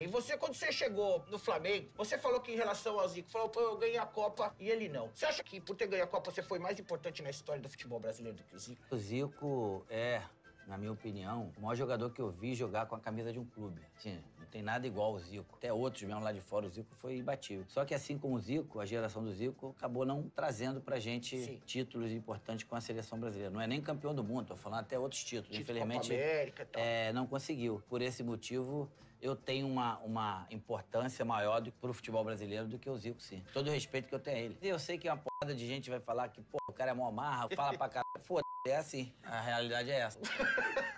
E você, quando você chegou no Flamengo, você falou que em relação ao Zico, falou, pô, eu ganhei a Copa e ele não. Você acha que por ter ganho a Copa você foi mais importante na história do futebol brasileiro do que o Zico? O Zico é, na minha opinião, o maior jogador que eu vi jogar com a camisa de um clube. Sim, não tem nada igual ao Zico. Até outros mesmo lá de fora, o Zico foi imbatível. Só que assim como o Zico, a geração do Zico acabou não trazendo pra gente Sim. títulos importantes com a seleção brasileira. Não é nem campeão do mundo, tô falando até outros títulos. Título Infelizmente, Copa América e tal. é, não conseguiu. Por esse motivo, eu tenho uma, uma importância maior do, pro futebol brasileiro do que o Zico, sim. Todo o respeito que eu tenho a ele. Eu sei que uma porrada de gente vai falar que, pô, o cara é mó marra, fala pra caralho. Foda-se, é assim. A realidade é essa.